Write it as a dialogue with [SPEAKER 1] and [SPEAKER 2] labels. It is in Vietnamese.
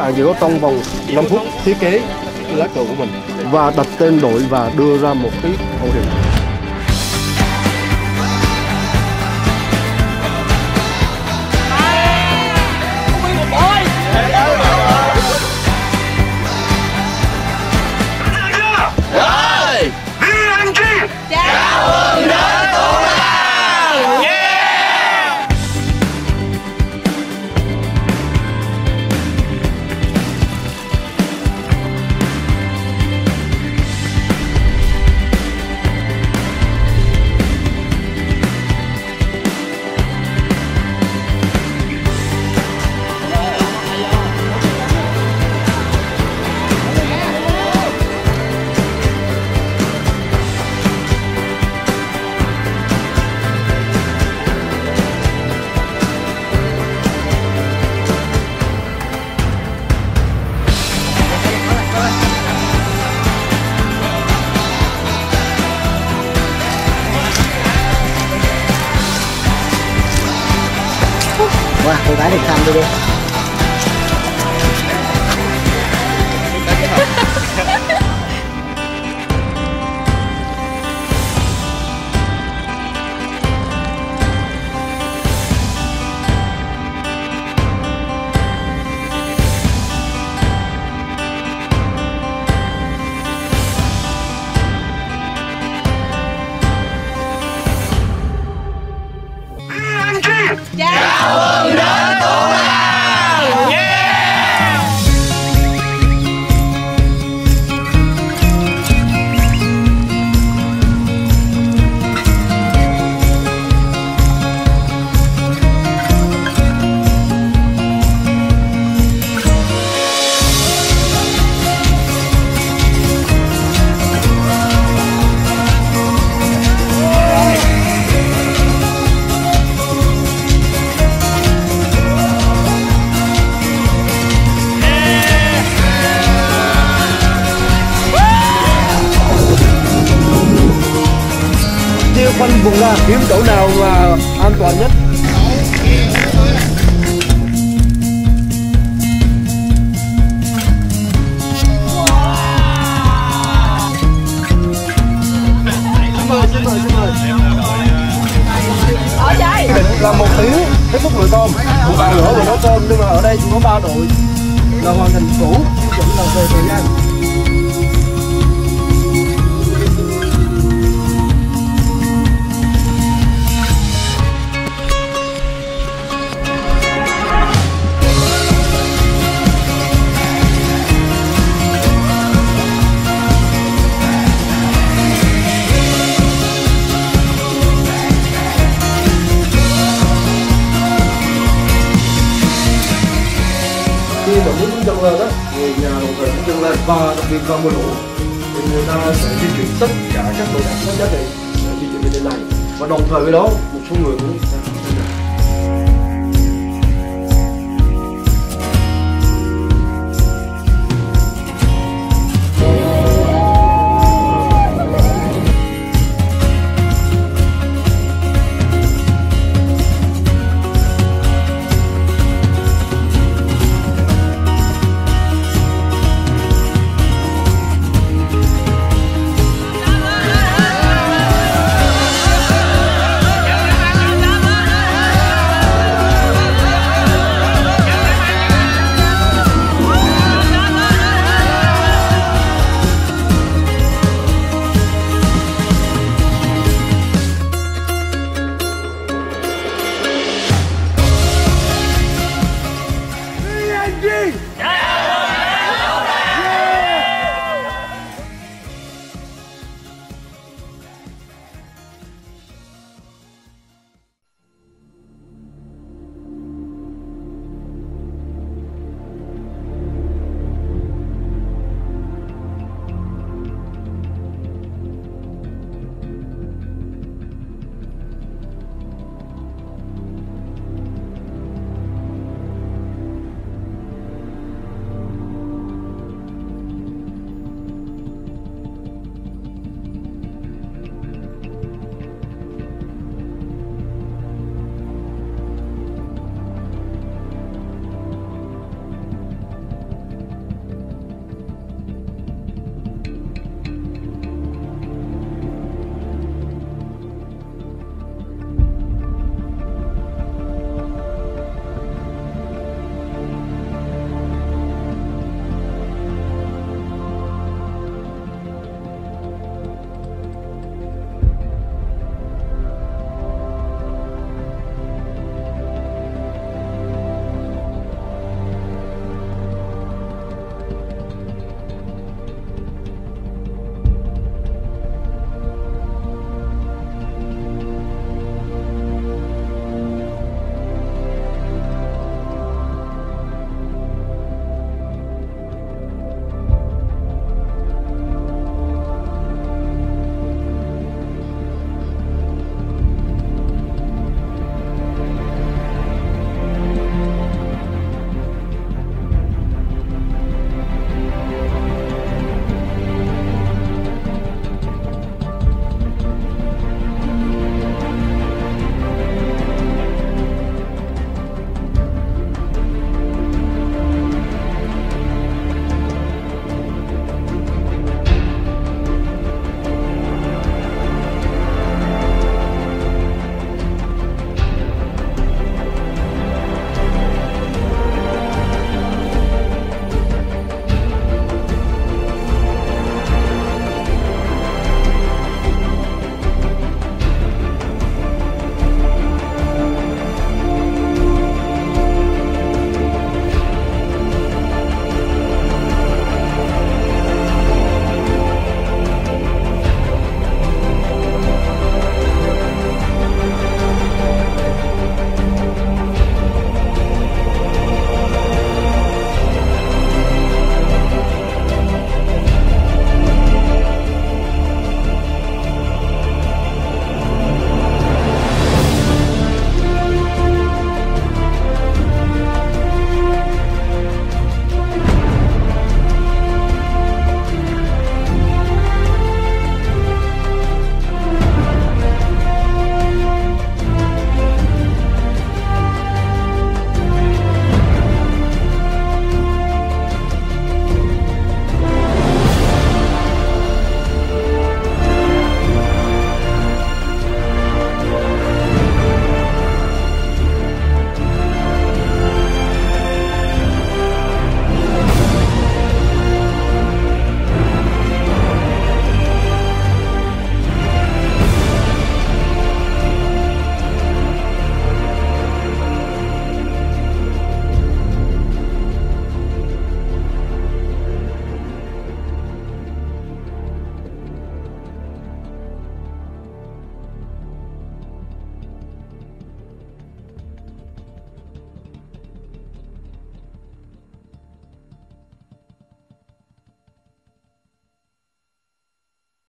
[SPEAKER 1] bạn chỉ có trong vòng 5 phút thiết kế lá cờ của mình. Và đặt tên đội và đưa ra một cái khẩu hiệu.
[SPEAKER 2] Vâng wow, cô gái được thăm đi đi
[SPEAKER 1] Yeah. Alondra! Vùng ra kiếm chỗ nào mà an toàn nhất? Xin mời xin mời xin mời định là một tiếng kết thúc nồi tôm một bạn lửa để nấu tôm nhưng mà ở đây chỉ có ba đội là hoàn thành cũ chuẩn là về thời gian. Khi mà muốn cũng lên á người nhà đồng thời cũng chân lên, và đặc biệt vào mùa lũ, thì người ta sẽ di chuyển tất cả các đồ đạc có giá trị để di chuyển lên trên này. Và đồng thời với đó, một số người cũng sẽ